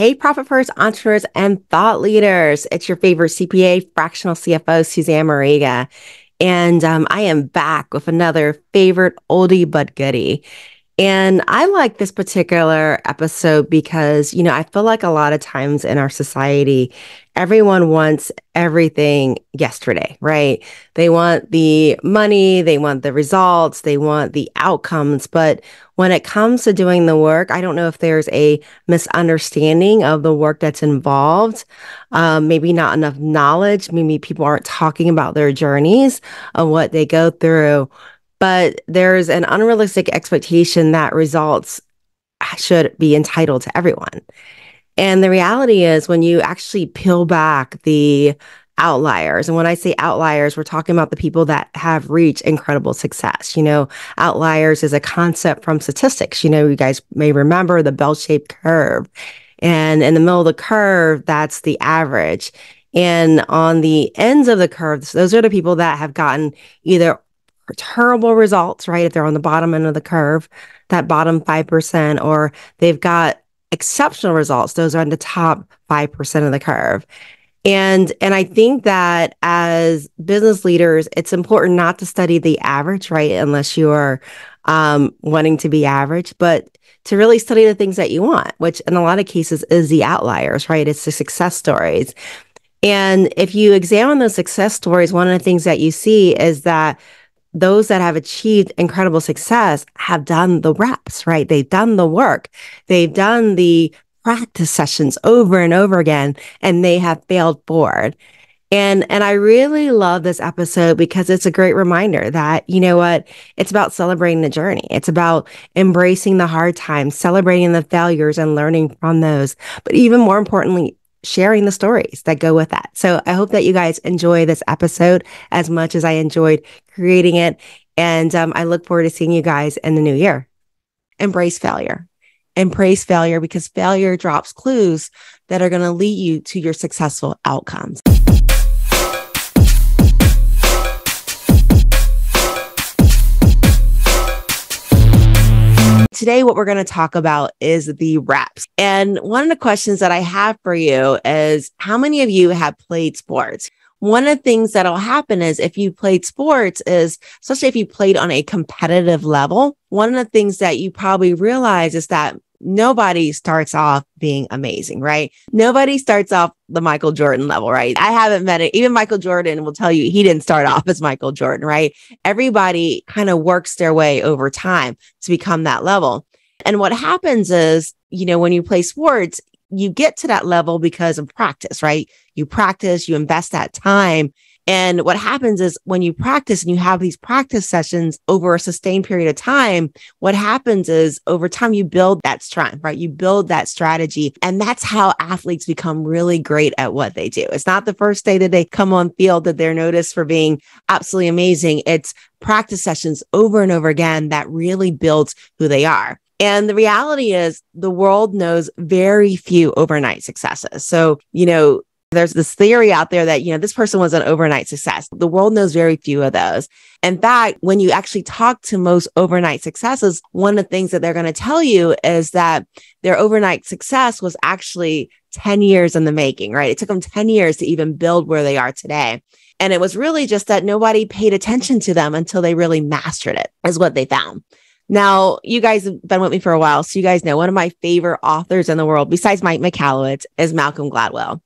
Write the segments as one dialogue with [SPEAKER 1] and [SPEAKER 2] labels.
[SPEAKER 1] Hey, profit first entrepreneurs and thought leaders. It's your favorite CPA, fractional CFO, Susanne Mariga. And um, I am back with another favorite oldie but goodie. And I like this particular episode because, you know, I feel like a lot of times in our society, everyone wants everything yesterday, right? They want the money, they want the results, they want the outcomes. But when it comes to doing the work, I don't know if there's a misunderstanding of the work that's involved. Um, maybe not enough knowledge. Maybe people aren't talking about their journeys of what they go through but there's an unrealistic expectation that results should be entitled to everyone. And the reality is, when you actually peel back the outliers, and when I say outliers, we're talking about the people that have reached incredible success. You know, outliers is a concept from statistics. You know, you guys may remember the bell shaped curve. And in the middle of the curve, that's the average. And on the ends of the curve, those are the people that have gotten either terrible results, right? If they're on the bottom end of the curve, that bottom 5%, or they've got exceptional results, those are on the top 5% of the curve. And and I think that as business leaders, it's important not to study the average, right? Unless you are um, wanting to be average, but to really study the things that you want, which in a lot of cases is the outliers, right? It's the success stories. And if you examine those success stories, one of the things that you see is that those that have achieved incredible success have done the reps, right? They've done the work. They've done the practice sessions over and over again, and they have failed forward. And and I really love this episode because it's a great reminder that you know what it's about celebrating the journey. It's about embracing the hard times, celebrating the failures and learning from those. But even more importantly, sharing the stories that go with that. So I hope that you guys enjoy this episode as much as I enjoyed creating it. And um, I look forward to seeing you guys in the new year. Embrace failure. Embrace failure because failure drops clues that are going to lead you to your successful outcomes. Today, what we're going to talk about is the reps. And one of the questions that I have for you is how many of you have played sports? One of the things that'll happen is if you played sports is, especially if you played on a competitive level, one of the things that you probably realize is that nobody starts off being amazing, right? Nobody starts off the Michael Jordan level, right? I haven't met it. Even Michael Jordan will tell you he didn't start off as Michael Jordan, right? Everybody kind of works their way over time to become that level. And what happens is, you know, when you play sports, you get to that level because of practice, right? You practice, you invest that time and what happens is when you practice and you have these practice sessions over a sustained period of time, what happens is over time you build that strength, right? You build that strategy. And that's how athletes become really great at what they do. It's not the first day that they come on field that they're noticed for being absolutely amazing. It's practice sessions over and over again that really builds who they are. And the reality is the world knows very few overnight successes. So, you know, there's this theory out there that, you know, this person was an overnight success. The world knows very few of those. In fact, when you actually talk to most overnight successes, one of the things that they're going to tell you is that their overnight success was actually 10 years in the making, right? It took them 10 years to even build where they are today. And it was really just that nobody paid attention to them until they really mastered it, is what they found. Now, you guys have been with me for a while, so you guys know one of my favorite authors in the world, besides Mike Michalowicz, is Malcolm Gladwell.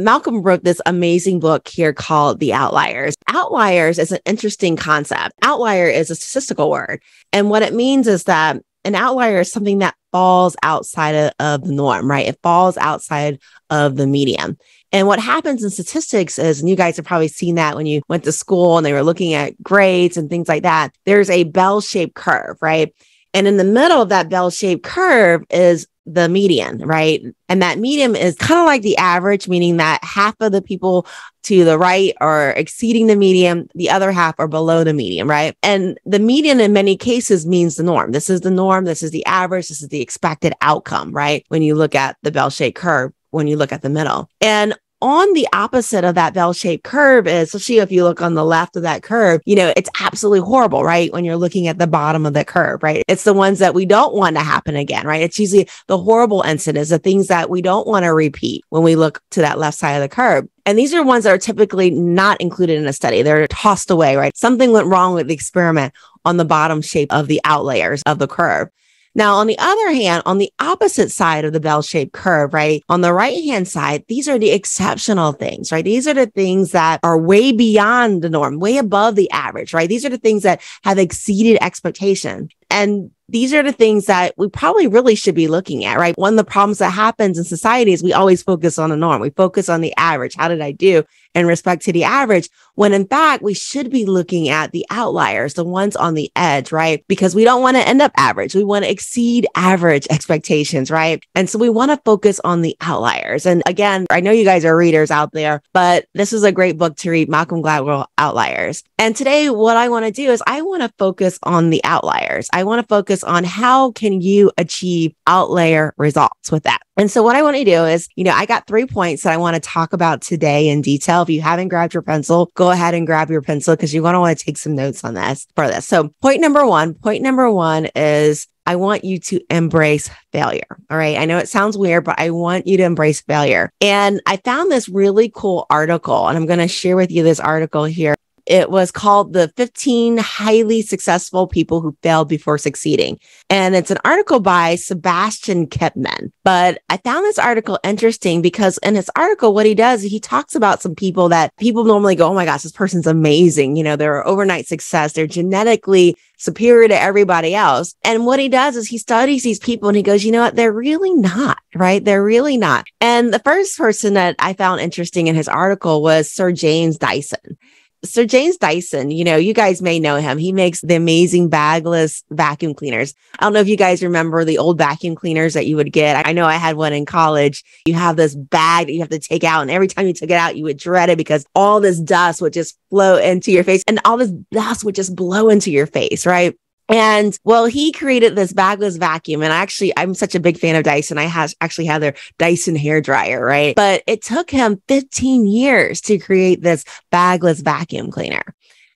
[SPEAKER 1] Malcolm wrote this amazing book here called The Outliers. Outliers is an interesting concept. Outlier is a statistical word. And what it means is that an outlier is something that falls outside of, the norm, right? It falls outside of the median. And what happens in statistics is, and you guys have probably seen that when you went to school and they were looking at grades and things like that, there's a bell shaped curve, right? And in the middle of that bell shaped curve is the median, right? And that median is kind of like the average, meaning that half of the people to the right are exceeding the median, the other half are below the median, right? And the median in many cases means the norm. This is the norm. This is the average. This is the expected outcome, right? When you look at the bell shaped curve, when you look at the middle. And on the opposite of that bell shaped curve is, especially if you look on the left of that curve, you know, it's absolutely horrible, right? When you're looking at the bottom of the curve, right? It's the ones that we don't want to happen again, right? It's usually the horrible incidents, the things that we don't want to repeat when we look to that left side of the curve. And these are ones that are typically not included in a study. They're tossed away, right? Something went wrong with the experiment on the bottom shape of the outliers of the curve. Now, on the other hand, on the opposite side of the bell shaped curve, right? On the right hand side, these are the exceptional things, right? These are the things that are way beyond the norm, way above the average, right? These are the things that have exceeded expectation. And these are the things that we probably really should be looking at, right? One of the problems that happens in society is we always focus on the norm. We focus on the average. How did I do in respect to the average? When in fact, we should be looking at the outliers, the ones on the edge, right? Because we don't want to end up average. We want to exceed average expectations, right? And so we want to focus on the outliers. And again, I know you guys are readers out there, but this is a great book to read, Malcolm Gladwell Outliers. And today, what I want to do is I want to focus on the outliers. I want to focus focus on how can you achieve outlier results with that. And so what I want to do is, you know, I got three points that I want to talk about today in detail. If you haven't grabbed your pencil, go ahead and grab your pencil because you're going to want to take some notes on this for this. So point number one, point number one is I want you to embrace failure. All right. I know it sounds weird, but I want you to embrace failure. And I found this really cool article, and I'm going to share with you this article here. It was called The 15 Highly Successful People Who Failed Before Succeeding. And it's an article by Sebastian Kipman. But I found this article interesting because in his article, what he does, he talks about some people that people normally go, Oh my gosh, this person's amazing. You know, they're overnight success. They're genetically superior to everybody else. And what he does is he studies these people and he goes, you know what? They're really not, right? They're really not. And the first person that I found interesting in his article was Sir James Dyson. Sir James Dyson, you know, you guys may know him. He makes the amazing bagless vacuum cleaners. I don't know if you guys remember the old vacuum cleaners that you would get. I know I had one in college. You have this bag that you have to take out. And every time you took it out, you would dread it because all this dust would just flow into your face and all this dust would just blow into your face, right? And well, he created this bagless vacuum. And actually, I'm such a big fan of Dyson. I has actually had their Dyson hair dryer, right? But it took him 15 years to create this bagless vacuum cleaner.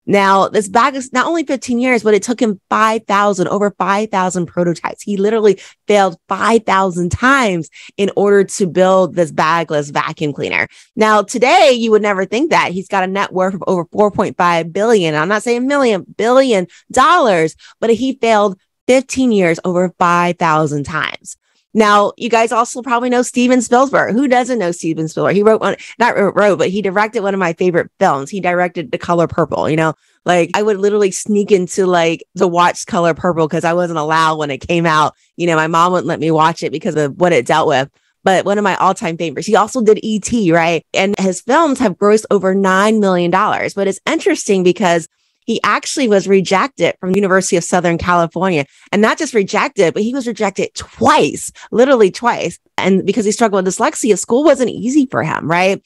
[SPEAKER 1] Now, this bag is not only 15 years, but it took him 5,000, over 5,000 prototypes. He literally failed 5,000 times in order to build this bagless vacuum cleaner. Now, today, you would never think that he's got a net worth of over 4.5 billion. I'm not saying million, billion dollars, but he failed 15 years over 5,000 times. Now, you guys also probably know Steven Spielberg. Who doesn't know Steven Spielberg? He wrote one, not wrote, but he directed one of my favorite films. He directed The Color Purple. You know, like I would literally sneak into like to watch Color Purple because I wasn't allowed when it came out. You know, my mom wouldn't let me watch it because of what it dealt with. But one of my all time favorites. He also did E.T., right? And his films have grossed over $9 million. But it's interesting because he actually was rejected from the University of Southern California and not just rejected, but he was rejected twice, literally twice. And because he struggled with dyslexia, school wasn't easy for him, right?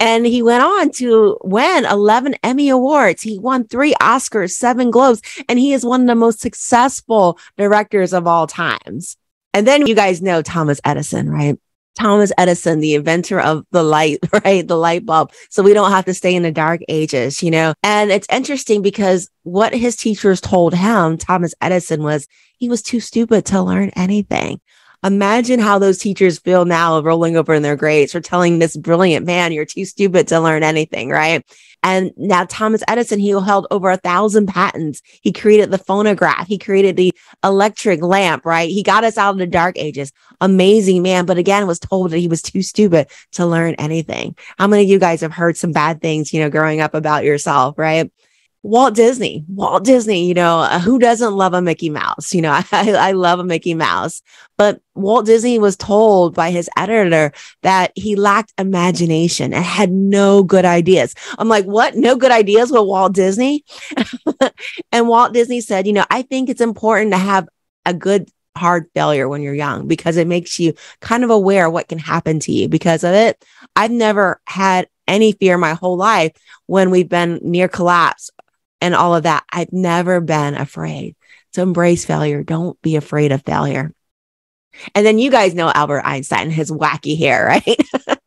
[SPEAKER 1] And he went on to win 11 Emmy Awards. He won three Oscars, seven Globes, and he is one of the most successful directors of all times. And then you guys know Thomas Edison, right? Thomas Edison, the inventor of the light, right? The light bulb. So we don't have to stay in the dark ages, you know? And it's interesting because what his teachers told him, Thomas Edison, was he was too stupid to learn anything. Imagine how those teachers feel now rolling over in their grades or telling this brilliant man, you're too stupid to learn anything, right? And now Thomas Edison, he held over a thousand patents. He created the phonograph. He created the electric lamp, right? He got us out of the dark ages. Amazing man. But again, was told that he was too stupid to learn anything. How many of you guys have heard some bad things, you know, growing up about yourself, right? Walt Disney, Walt Disney, you know, uh, who doesn't love a Mickey Mouse? You know, I, I love a Mickey Mouse, but Walt Disney was told by his editor that he lacked imagination and had no good ideas. I'm like, what? No good ideas with Walt Disney? and Walt Disney said, you know, I think it's important to have a good hard failure when you're young because it makes you kind of aware what can happen to you because of it. I've never had any fear my whole life when we've been near collapse and all of that. I've never been afraid to embrace failure. Don't be afraid of failure. And then you guys know Albert Einstein, his wacky hair, right?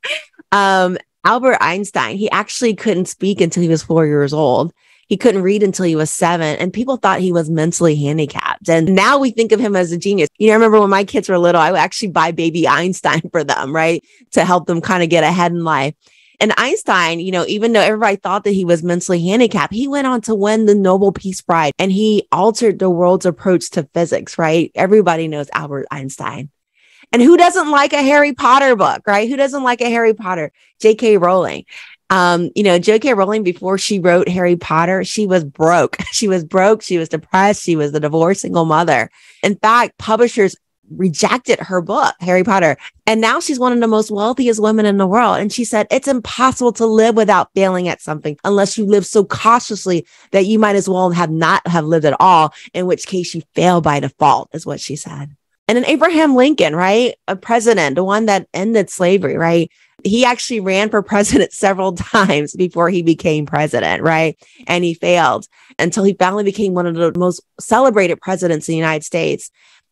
[SPEAKER 1] um, Albert Einstein, he actually couldn't speak until he was four years old. He couldn't read until he was seven, and people thought he was mentally handicapped. And now we think of him as a genius. You know, I remember when my kids were little, I would actually buy baby Einstein for them, right? To help them kind of get ahead in life. And Einstein, you know, even though everybody thought that he was mentally handicapped, he went on to win the Nobel Peace Prize and he altered the world's approach to physics, right? Everybody knows Albert Einstein. And who doesn't like a Harry Potter book, right? Who doesn't like a Harry Potter? J.K. Rowling. Um, you know, J.K. Rowling, before she wrote Harry Potter, she was broke. She was broke. She was depressed. She was a divorced single mother. In fact, publishers rejected her book, Harry Potter. And now she's one of the most wealthiest women in the world. And she said, it's impossible to live without failing at something unless you live so cautiously that you might as well have not have lived at all, in which case you fail by default, is what she said. And then Abraham Lincoln, right? A president, the one that ended slavery, right? He actually ran for president several times before he became president, right? And he failed until he finally became one of the most celebrated presidents in the United States.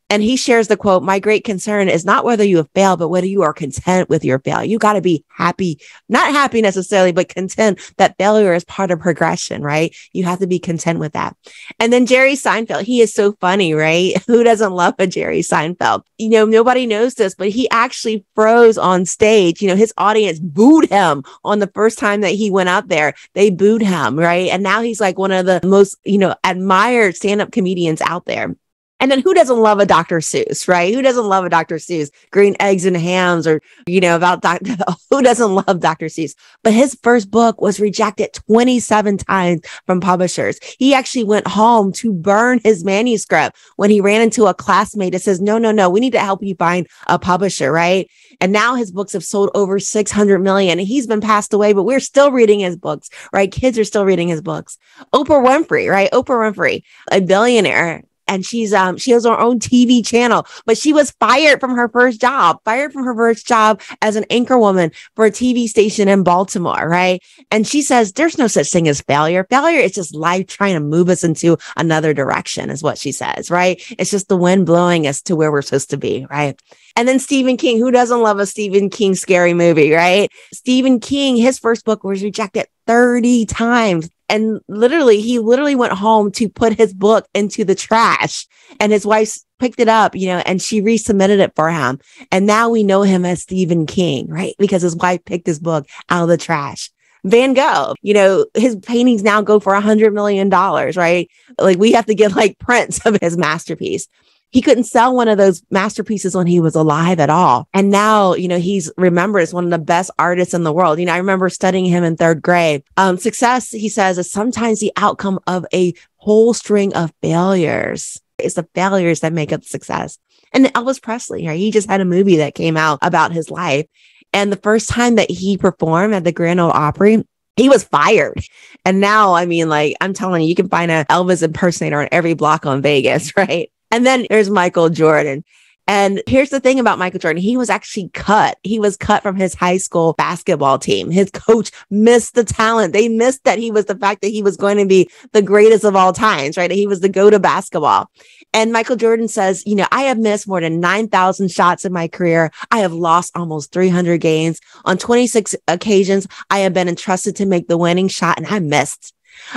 [SPEAKER 1] And he shares the quote, my great concern is not whether you have failed, but whether you are content with your failure. You got to be happy, not happy necessarily, but content that failure is part of progression, right? You have to be content with that. And then Jerry Seinfeld, he is so funny, right? Who doesn't love a Jerry Seinfeld? You know, nobody knows this, but he actually froze on stage. You know, his audience booed him on the first time that he went out there. They booed him, right? And now he's like one of the most, you know, admired stand up comedians out there. And then who doesn't love a Dr. Seuss, right? Who doesn't love a Dr. Seuss? Green eggs and hams, or, you know, about Dr. who doesn't love Dr. Seuss? But his first book was rejected 27 times from publishers. He actually went home to burn his manuscript when he ran into a classmate that says, no, no, no, we need to help you find a publisher, right? And now his books have sold over 600 million, and he's been passed away, but we're still reading his books, right? Kids are still reading his books. Oprah Winfrey, right? Oprah Winfrey, a billionaire, and she's um she has her own TV channel, but she was fired from her first job, fired from her first job as an anchor woman for a TV station in Baltimore, right? And she says there's no such thing as failure. Failure is just life trying to move us into another direction, is what she says, right? It's just the wind blowing us to where we're supposed to be, right? And then Stephen King, who doesn't love a Stephen King scary movie, right? Stephen King, his first book was rejected 30 times. And literally he literally went home to put his book into the trash. And his wife picked it up you know and she resubmitted it for him. And now we know him as stephen king right? Because his wife picked his book out of the trash. Van Gogh, you know, his paintings now go for a hundred million dollars, right? Like we have to get like prints of his masterpiece he couldn't sell one of those masterpieces when he was alive at all. And now, you know, he's remembered as one of the best artists in the world. You know, I remember studying him in third grade. Um, success, he says, is sometimes the outcome of a whole string of failures. It's the failures that make up success. And Elvis Presley, right? He just had a movie that came out about his life. And the first time that he performed at the Grand Ole Opry, he was fired. And now, I mean, like, I'm telling you, you can find an Elvis impersonator on every block on Vegas, right? And then there's Michael Jordan. And here's the thing about Michael Jordan. He was actually cut. He was cut from his high school basketball team. His coach missed the talent. They missed that he was the fact that he was going to be the greatest of all times, right? He was the go to basketball. And Michael Jordan says, you know, I have missed more than 9,000 shots in my career. I have lost almost 300 games. On 26 occasions, I have been entrusted to make the winning shot and I missed.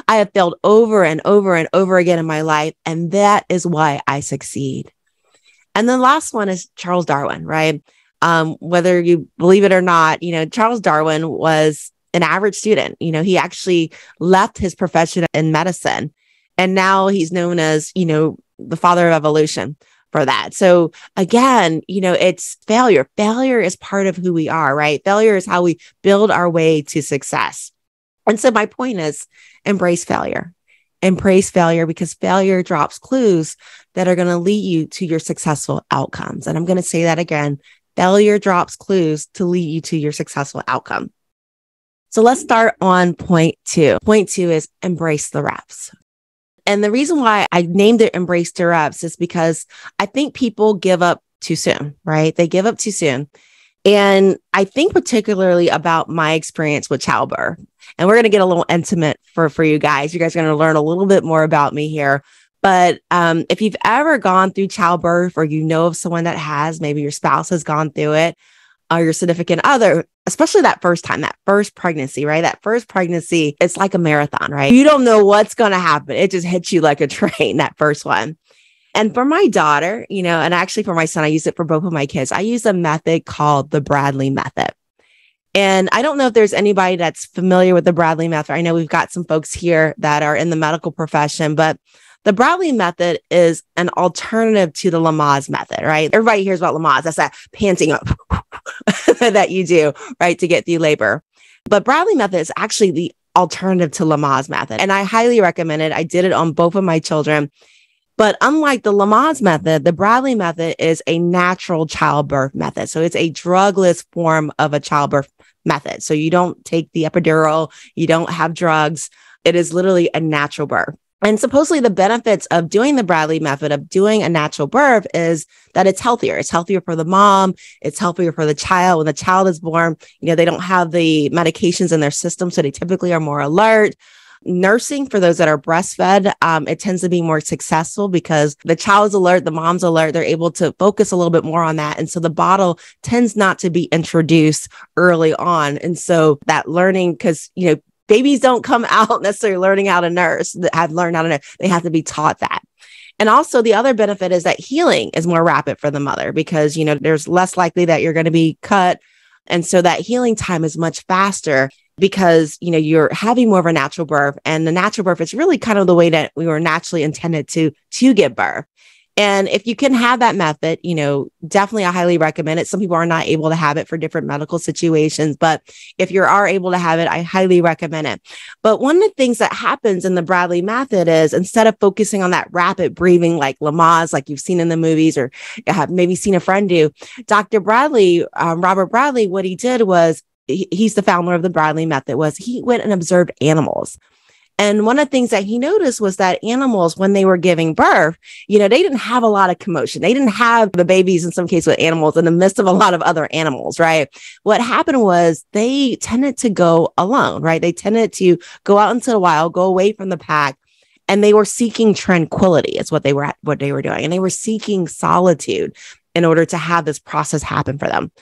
[SPEAKER 1] I have failed over and over and over again in my life. And that is why I succeed. And the last one is Charles Darwin, right? Um, whether you believe it or not, you know, Charles Darwin was an average student. You know, he actually left his profession in medicine and now he's known as, you know, the father of evolution for that. So again, you know, it's failure. Failure is part of who we are, right? Failure is how we build our way to success. And so my point is embrace failure. Embrace failure because failure drops clues that are going to lead you to your successful outcomes. And I'm going to say that again. Failure drops clues to lead you to your successful outcome. So let's start on point two. Point two is embrace the reps. And the reason why I named it embrace the reps is because I think people give up too soon, right? They give up too soon. And I think particularly about my experience with childbirth. And we're going to get a little intimate for, for you guys. You guys are going to learn a little bit more about me here. But um, if you've ever gone through childbirth or you know of someone that has, maybe your spouse has gone through it, or your significant other especially that first time, that first pregnancy, right? That first pregnancy, it's like a marathon, right? You don't know what's going to happen. It just hits you like a train, that first one. And for my daughter, you know, and actually for my son, I use it for both of my kids. I use a method called the Bradley method. And I don't know if there's anybody that's familiar with the Bradley method. I know we've got some folks here that are in the medical profession, but the Bradley method is an alternative to the Lamaze method, right? Everybody hears about Lamaze. That's that panting up that you do, right, to get through labor. But Bradley method is actually the alternative to Lamaze method. And I highly recommend it. I did it on both of my children. But unlike the Lamaze method, the Bradley method is a natural childbirth method. So it's a drugless form of a childbirth method. So you don't take the epidural, you don't have drugs. It is literally a natural birth. And supposedly the benefits of doing the Bradley method of doing a natural birth is that it's healthier. It's healthier for the mom. It's healthier for the child. When the child is born, you know, they don't have the medications in their system. So they typically are more alert. Nursing for those that are breastfed, um, it tends to be more successful because the child's alert, the mom's alert, they're able to focus a little bit more on that. And so the bottle tends not to be introduced early on. And so that learning, because, you know, babies don't come out necessarily learning how to nurse, have learned how to nurse. They have to be taught that. And also the other benefit is that healing is more rapid for the mother because, you know, there's less likely that you're going to be cut. And so that healing time is much faster because, you know, you're having more of a natural birth and the natural birth is really kind of the way that we were naturally intended to, to give birth. And if you can have that method, you know, definitely I highly recommend it. Some people are not able to have it for different medical situations, but if you are able to have it, I highly recommend it. But one of the things that happens in the Bradley method is instead of focusing on that rapid breathing like Lamaze, like you've seen in the movies or have maybe seen a friend do, Dr. Bradley, um, Robert Bradley, what he did was he's the founder of the Bradley method was he went and observed animals and one of the things that he noticed was that animals, when they were giving birth, you know, they didn't have a lot of commotion. They didn't have the babies in some cases with animals in the midst of a lot of other animals, right? What happened was they tended to go alone, right? They tended to go out into the wild, go away from the pack, and they were seeking tranquility. Is what they were what they were doing, and they were seeking solitude in order to have this process happen for them.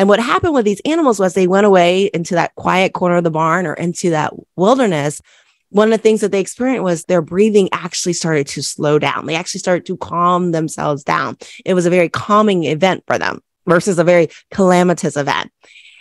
[SPEAKER 1] And what happened with these animals was they went away into that quiet corner of the barn or into that wilderness one of the things that they experienced was their breathing actually started to slow down. They actually started to calm themselves down. It was a very calming event for them versus a very calamitous event.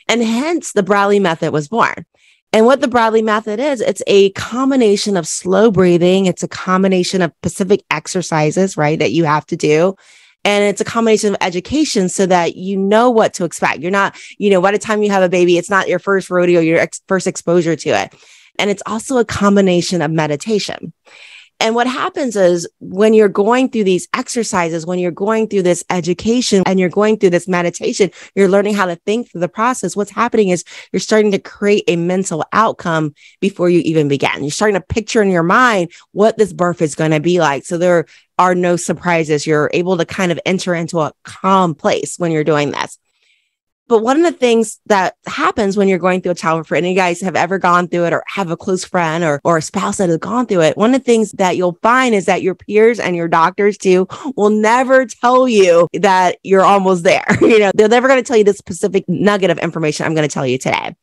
[SPEAKER 1] And hence the Bradley method was born. And what the Bradley method is, it's a combination of slow breathing. It's a combination of specific exercises, right? That you have to do. And it's a combination of education so that you know what to expect. You're not, you know, by the time you have a baby, it's not your first rodeo, your ex- first exposure to it. And it's also a combination of meditation. And what happens is when you're going through these exercises, when you're going through this education and you're going through this meditation, you're learning how to think through the process. What's happening is you're starting to create a mental outcome before you even begin. You're starting to picture in your mind what this birth is going to be like. So there are no surprises. You're able to kind of enter into a calm place when you're doing this. But one of the things that happens when you're going through a childbirth, any you guys have ever gone through it or have a close friend or, or a spouse that has gone through it, one of the things that you'll find is that your peers and your doctors too will never tell you that you're almost there. you know, they're never going to tell you the specific nugget of information I'm going to tell you today.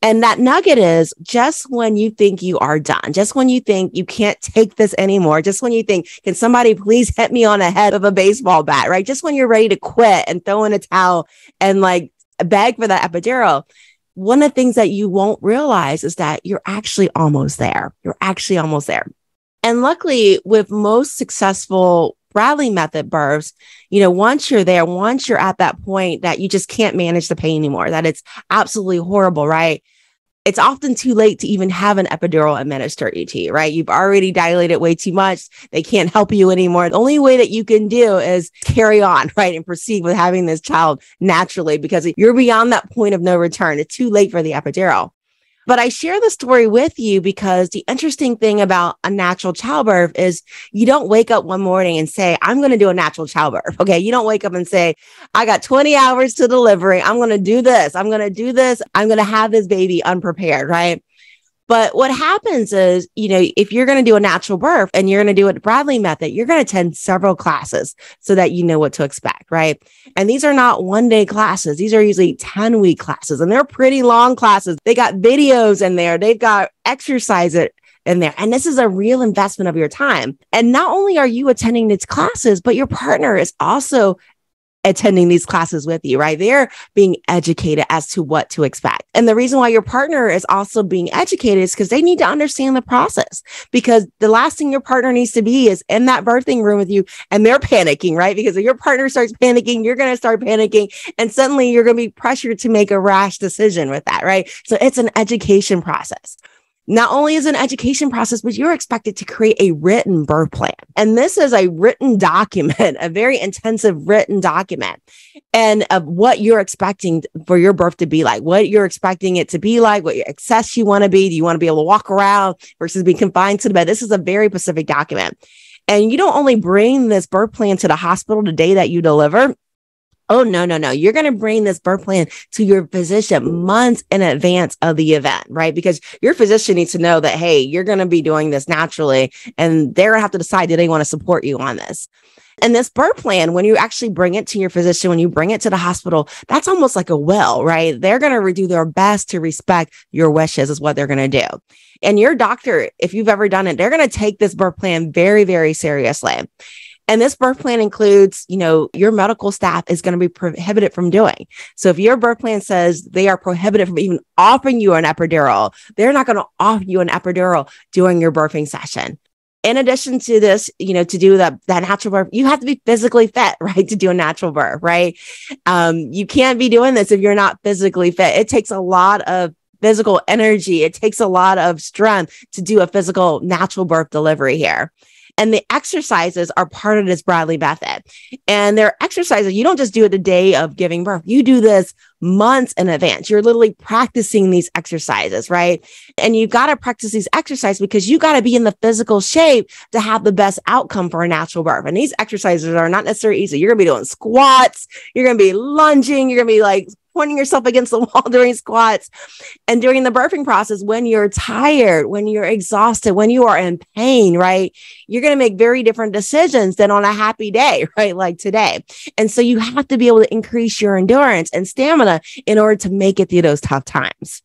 [SPEAKER 1] And that nugget is just when you think you are done, just when you think you can't take this anymore, just when you think, can somebody please hit me on the head of a baseball bat, right? Just when you're ready to quit and throw in a towel and like beg for that epidural, one of the things that you won't realize is that you're actually almost there. You're actually almost there. And luckily, with most successful Bradley method births, you know, once you're there, once you're at that point that you just can't manage the pain anymore, that it's absolutely horrible, right? It's often too late to even have an epidural administered ET, right? You've already dilated way too much. They can't help you anymore. The only way that you can do is carry on, right? And proceed with having this child naturally because you're beyond that point of no return. It's too late for the epidural. But I share the story with you because the interesting thing about a natural childbirth is you don't wake up one morning and say, I'm going to do a natural childbirth. Okay. You don't wake up and say, I got 20 hours to delivery. I'm going to do this. I'm going to do this. I'm going to have this baby unprepared. Right. But what happens is, you know, if you're going to do a natural birth and you're going to do it Bradley method, you're going to attend several classes so that you know what to expect, right? And these are not one day classes. These are usually 10 week classes and they're pretty long classes. They got videos in there. They've got exercises in there. And this is a real investment of your time. And not only are you attending these classes, but your partner is also attending these classes with you, right? They're being educated as to what to expect. And the reason why your partner is also being educated is because they need to understand the process. Because the last thing your partner needs to be is in that birthing room with you and they're panicking, right? Because if your partner starts panicking, you're going to start panicking and suddenly you're going to be pressured to make a rash decision with that, right? So it's an education process not only is an education process, but you're expected to create a written birth plan. And this is a written document, a very intensive written document and of what you're expecting for your birth to be like, what you're expecting it to be like, what your excess you want to be. Do you want to be able to walk around versus be confined to the bed? This is a very specific document. And you don't only bring this birth plan to the hospital the day that you deliver, Oh, no, no, no. You're going to bring this birth plan to your physician months in advance of the event, right? Because your physician needs to know that, hey, you're going to be doing this naturally and they're going to have to decide do they want to support you on this. And this birth plan, when you actually bring it to your physician, when you bring it to the hospital, that's almost like a will, right? They're going to do their best to respect your wishes, is what they're going to do. And your doctor, if you've ever done it, they're going to take this birth plan very, very seriously. And this birth plan includes, you know, your medical staff is going to be prohibited from doing. So if your birth plan says they are prohibited from even offering you an epidural, they're not going to offer you an epidural during your birthing session. In addition to this, you know, to do that, that natural birth, you have to be physically fit, right? To do a natural birth, right? Um, you can't be doing this if you're not physically fit. It takes a lot of physical energy. It takes a lot of strength to do a physical natural birth delivery here. And the exercises are part of this Bradley method. And they're exercises, you don't just do it the day of giving birth, you do this months in advance. You're literally practicing these exercises, right? And you've got to practice these exercises because you got to be in the physical shape to have the best outcome for a natural birth. And these exercises are not necessarily easy. You're going to be doing squats, you're going to be lunging, you're going to be like pointing yourself against the wall during squats and during the birthing process when you're tired, when you're exhausted, when you are in pain, right? You're going to make very different decisions than on a happy day, right? Like today. And so you have to be able to increase your endurance and stamina in order to make it through those tough times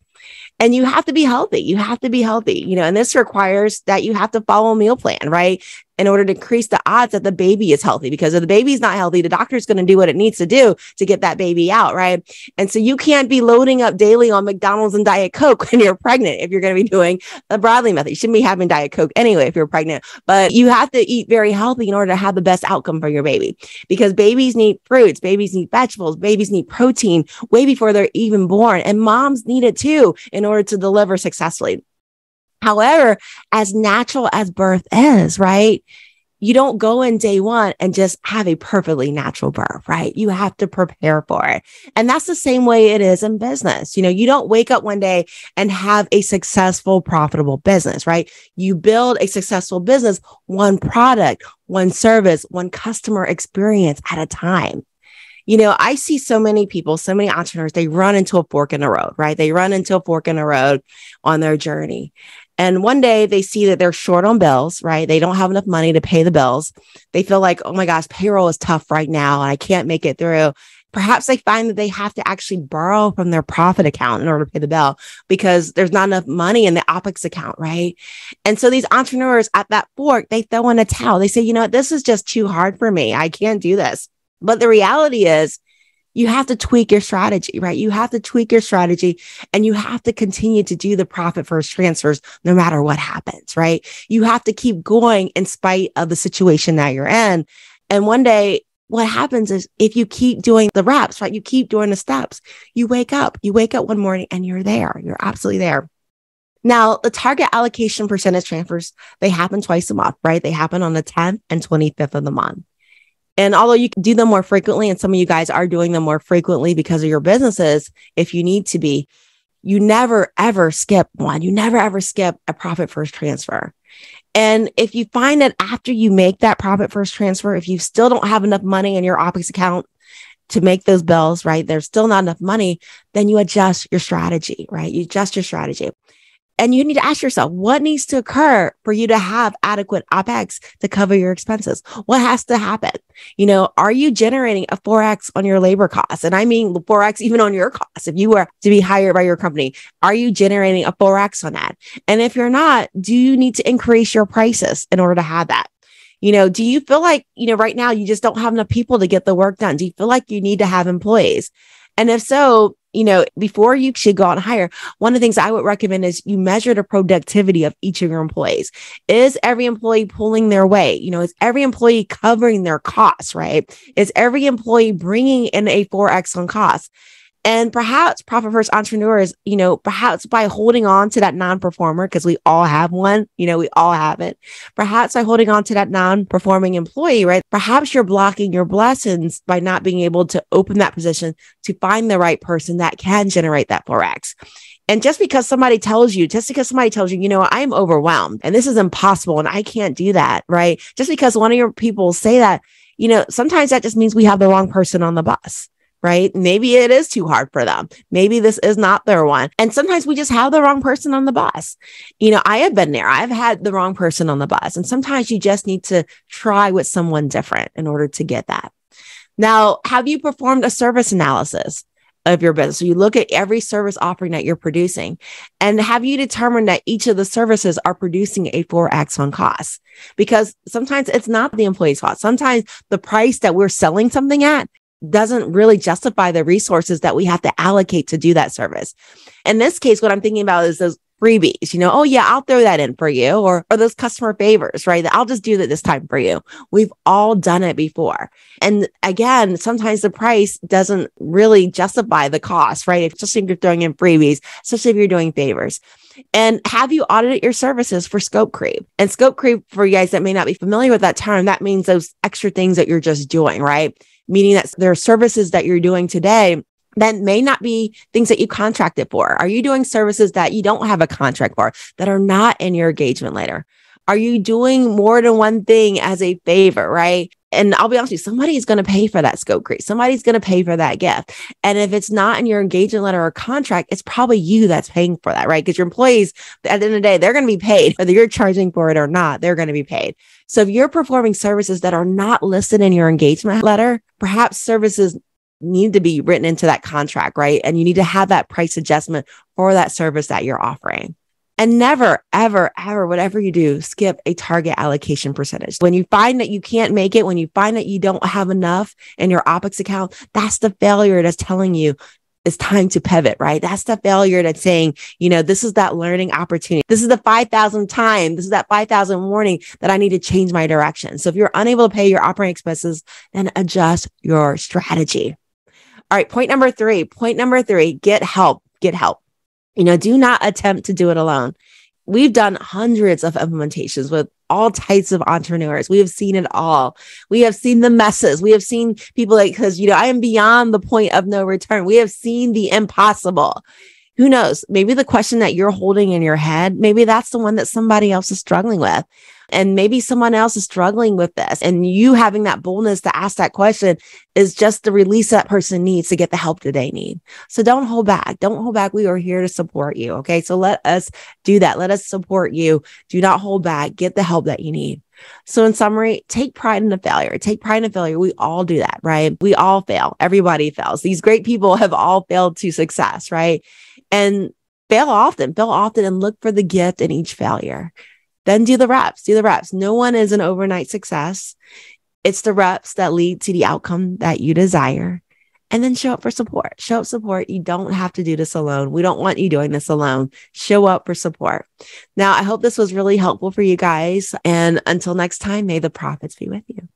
[SPEAKER 1] and you have to be healthy. You have to be healthy, you know, and this requires that you have to follow a meal plan, right? In order to increase the odds that the baby is healthy. Because if the baby's not healthy, the doctor's going to do what it needs to do to get that baby out, right? And so you can't be loading up daily on McDonald's and Diet Coke when you're pregnant if you're going to be doing the Bradley method. You shouldn't be having Diet Coke anyway if you're pregnant, but you have to eat very healthy in order to have the best outcome for your baby because babies need fruits, babies need vegetables, babies need protein way before they're even born, and moms need it too in order to deliver successfully. However, as natural as birth is, right? You don't go in day one and just have a perfectly natural birth, right? You have to prepare for it. And that's the same way it is in business. You know, you don't wake up one day and have a successful, profitable business, right? You build a successful business, one product, one service, one customer experience at a time you know, I see so many people, so many entrepreneurs, they run into a fork in the road, right? They run into a fork in the road on their journey. And one day they see that they're short on bills, right? They don't have enough money to pay the bills. They feel like, oh my gosh, payroll is tough right now and I can't make it through. Perhaps they find that they have to actually borrow from their profit account in order to pay the bill because there's not enough money in the OPEX account, right? And so these entrepreneurs at that fork, they throw in a towel. They say, you know what, this is just too hard for me. I can't do this. But the reality is, you have to tweak your strategy, right? You have to tweak your strategy and you have to continue to do the profit first transfers no matter what happens, right? You have to keep going in spite of the situation that you're in. And one day, what happens is if you keep doing the reps, right? You keep doing the steps, you wake up, you wake up one morning and you're there. You're absolutely there. Now, the target allocation percentage transfers, they happen twice a month, right? They happen on the 10th and 25th of the month. And although you can do them more frequently, and some of you guys are doing them more frequently because of your businesses, if you need to be, you never ever skip one. You never ever skip a profit first transfer. And if you find that after you make that profit first transfer, if you still don't have enough money in your OPEX account to make those bills, right? There's still not enough money, then you adjust your strategy, right? You adjust your strategy. And you need to ask yourself what needs to occur for you to have adequate OPEX to cover your expenses? What has to happen? You know, are you generating a 4X on your labor costs? And I mean 4X even on your costs. If you were to be hired by your company, are you generating a 4X on that? And if you're not, do you need to increase your prices in order to have that? You know, do you feel like, you know, right now you just don't have enough people to get the work done? Do you feel like you need to have employees? And if so, you know, before you should go out and hire, one of the things I would recommend is you measure the productivity of each of your employees. Is every employee pulling their weight? You know, is every employee covering their costs, right? Is every employee bringing in a 4X on cost? And perhaps profit first entrepreneurs, you know, perhaps by holding on to that non performer, because we all have one, you know, we all have it. Perhaps by holding on to that non performing employee, right? Perhaps you're blocking your blessings by not being able to open that position to find the right person that can generate that 4X. And just because somebody tells you, just because somebody tells you, you know, I'm overwhelmed and this is impossible and I can't do that, right? Just because one of your people say that, you know, sometimes that just means we have the wrong person on the bus right? Maybe it is too hard for them. Maybe this is not their one. And sometimes we just have the wrong person on the bus. You know, I have been there. I've had the wrong person on the bus. And sometimes you just need to try with someone different in order to get that. Now, have you performed a service analysis? Of your business. So you look at every service offering that you're producing and have you determined that each of the services are producing a 4x on cost? Because sometimes it's not the employee's cost. Sometimes the price that we're selling something at doesn't really justify the resources that we have to allocate to do that service. In this case, what I'm thinking about is those freebies, you know, oh yeah, I'll throw that in for you or, or those customer favors, right? I'll just do that this time for you. We've all done it before. And again, sometimes the price doesn't really justify the cost, right? Especially if you're throwing in freebies, especially if you're doing favors. And have you audited your services for scope creep? And scope creep, for you guys that may not be familiar with that term, that means those extra things that you're just doing, right? Meaning that there are services that you're doing today that may not be things that you contracted for. Are you doing services that you don't have a contract for that are not in your engagement letter? Are you doing more than one thing as a favor, right? And I'll be honest with you, somebody's going to pay for that scope creep. Somebody's going to pay for that gift. And if it's not in your engagement letter or contract, it's probably you that's paying for that, right? Because your employees, at the end of the day, they're going to be paid, whether you're charging for it or not, they're going to be paid. So if you're performing services that are not listed in your engagement letter, perhaps services need to be written into that contract, right? And you need to have that price adjustment for that service that you're offering. And never, ever, ever, whatever you do, skip a target allocation percentage. When you find that you can't make it, when you find that you don't have enough in your OPEX account, that's the failure that's telling you it's time to pivot, right? That's the failure that's saying, you know, this is that learning opportunity. This is the 5,000 time. This is that 5,000 warning that I need to change my direction. So if you're unable to pay your operating expenses, then adjust your strategy. All right. Point number three, point number three, get help, get help. You know, do not attempt to do it alone. We've done hundreds of implementations with all types of entrepreneurs. We have seen it all. We have seen the messes. We have seen people like, because, you know, I am beyond the point of no return. We have seen the impossible. Who knows? Maybe the question that you're holding in your head, maybe that's the one that somebody else is struggling with. And maybe someone else is struggling with this. And you having that boldness to ask that question is just the release that person needs to get the help that they need. So don't hold back. Don't hold back. We are here to support you. Okay. So let us do that. Let us support you. Do not hold back. Get the help that you need. So, in summary, take pride in the failure. Take pride in the failure. We all do that, right? We all fail. Everybody fails. These great people have all failed to success, right? And fail often, fail often, and look for the gift in each failure. Then do the reps, do the reps. No one is an overnight success. It's the reps that lead to the outcome that you desire. And then show up for support. Show up support. You don't have to do this alone. We don't want you doing this alone. Show up for support. Now, I hope this was really helpful for you guys. And until next time, may the profits be with you.